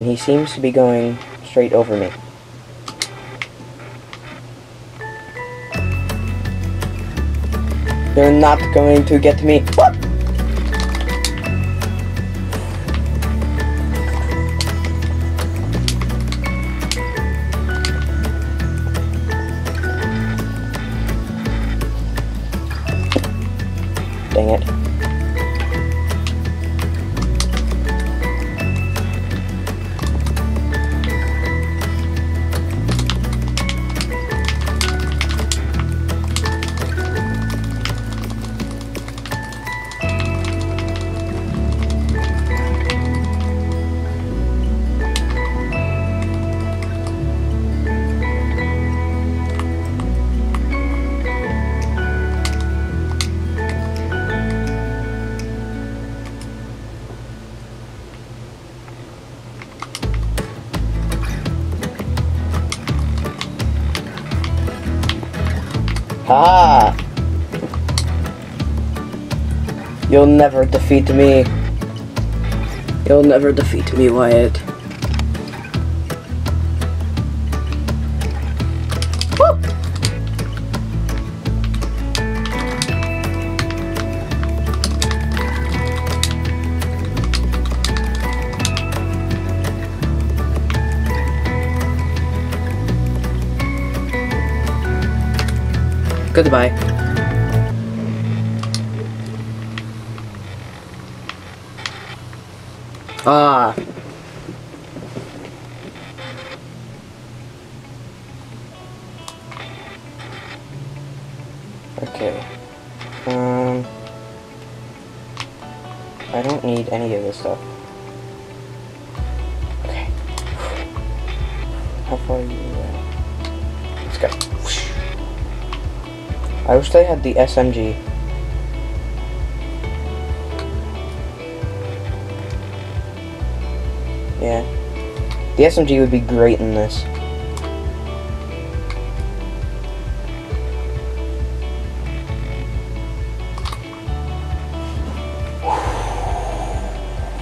He seems to be going straight over me. They're not going to get me. What? Dang it. You'll never defeat me. You'll never defeat me, Wyatt. Goodbye. Ah. Okay. Um. I don't need any of this stuff. Okay. How far are you? Uh, let's go. I wish they had the SMG. Yeah. The SMG would be great in this.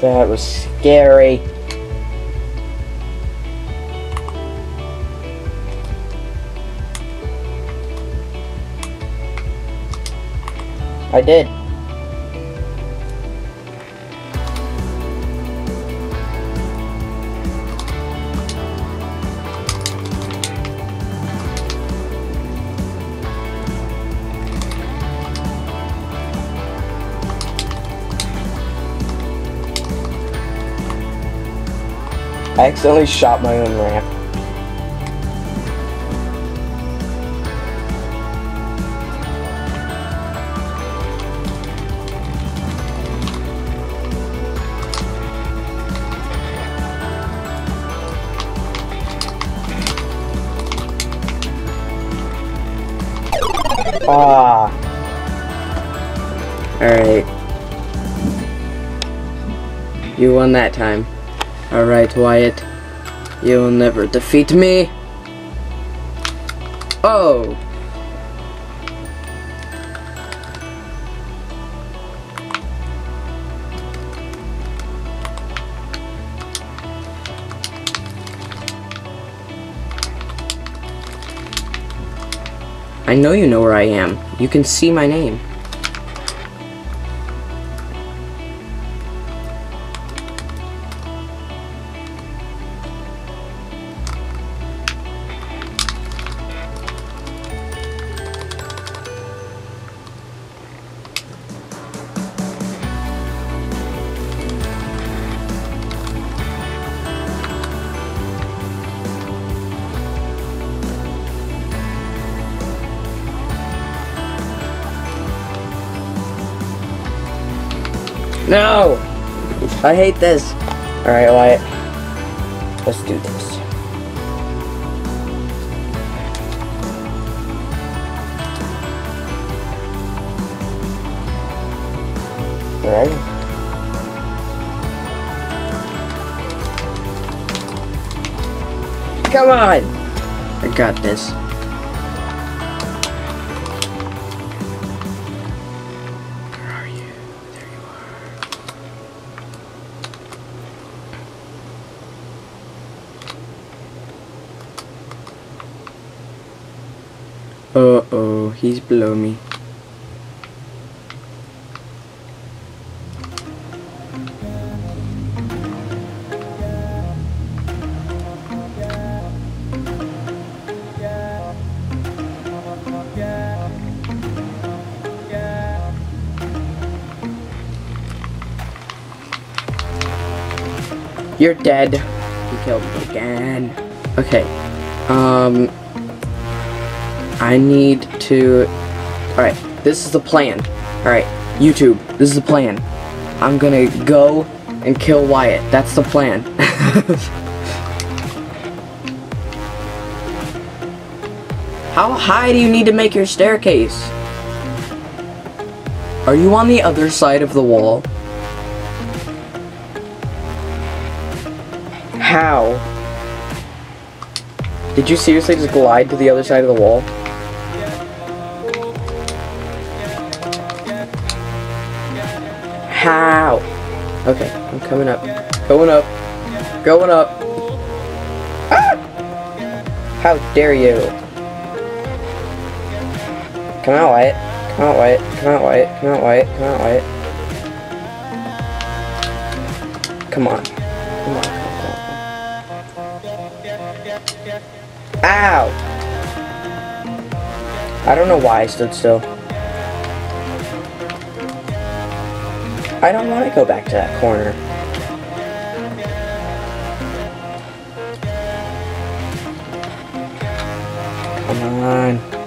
That was scary. I did. I accidentally shot my own ramp. Ah. Alright. You won that time. Alright, Wyatt. You'll never defeat me. Oh! I know you know where I am. You can see my name. No! I hate this. Alright, Wyatt. Let's do this. Alright. Come on! I got this. Uh-oh, he's below me. You're dead. He killed me again. Okay. Um. I need to. Alright, this is the plan. Alright, YouTube, this is the plan. I'm gonna go and kill Wyatt. That's the plan. How high do you need to make your staircase? Are you on the other side of the wall? How? Did you seriously just glide to the other side of the wall? How? Okay, I'm coming up. Going up. Going up. Ah! How dare you? Come out, Wyatt. Come out, Wyatt. Come out, Wyatt. Come out, Wyatt. Come out, Wyatt. Come on. Come on. Ow! I don't know why I stood still. I don't want to go back to that corner. Come on.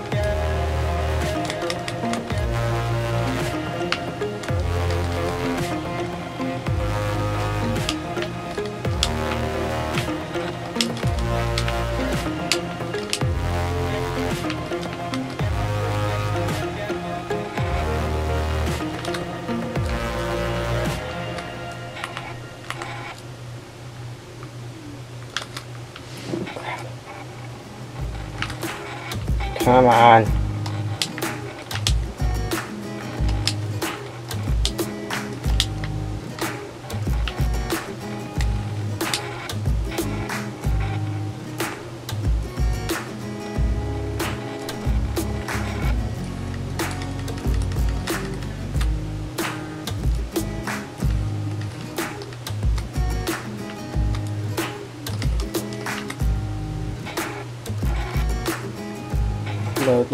Come on. No,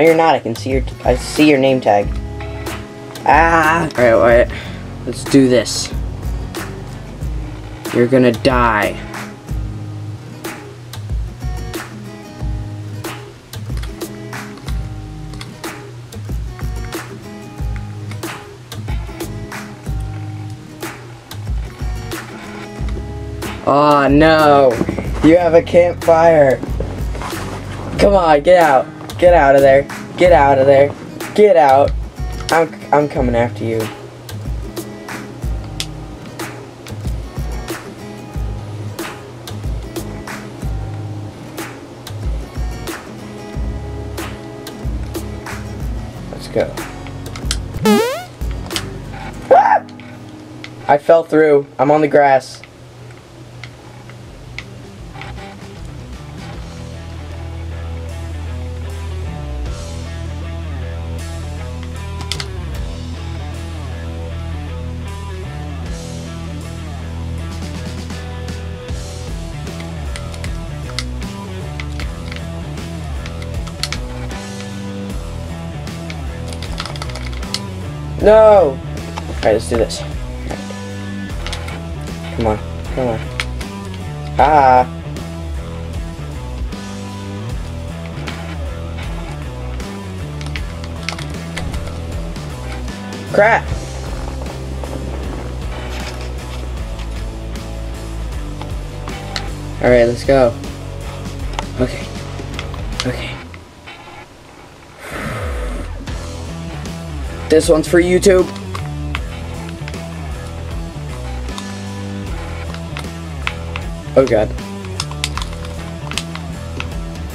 you're not. I can see your. I see your name tag. Ah! All right, Wyatt. Let's do this. You're gonna die. Oh no! You have a campfire! Come on, get out. Get out of there. Get out of there. Get out. I'm I'm coming after you. Let's go. Ah! I fell through. I'm on the grass. No! Alright, let's do this. Come on. Come on. Ah! Crap! Alright, let's go. Okay. Okay. This one's for YouTube. Oh god.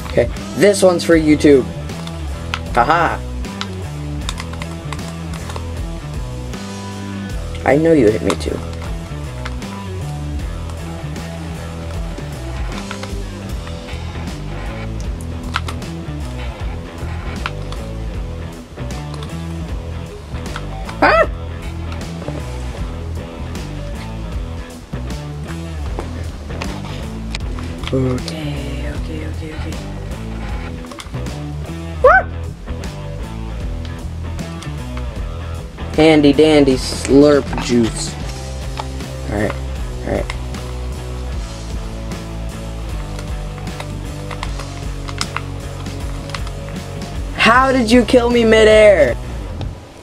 Okay, this one's for YouTube. Haha. I know you hit me too. Handy dandy slurp juice. Alright, alright. How did you kill me midair?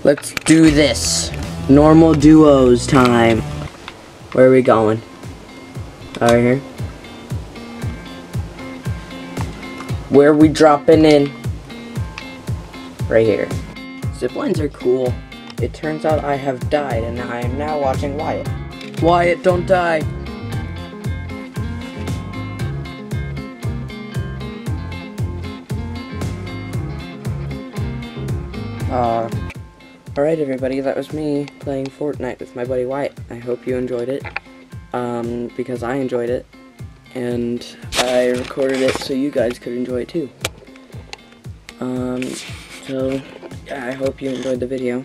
Let's do this. Normal duos time. Where are we going? Over here. Where are we dropping in? Right here. Zip lines are cool. It turns out I have died and I am now watching Wyatt. Wyatt, don't die. Uh, alright everybody, that was me playing Fortnite with my buddy Wyatt. I hope you enjoyed it, um, because I enjoyed it, and I recorded it so you guys could enjoy it too. Um, so, yeah, I hope you enjoyed the video,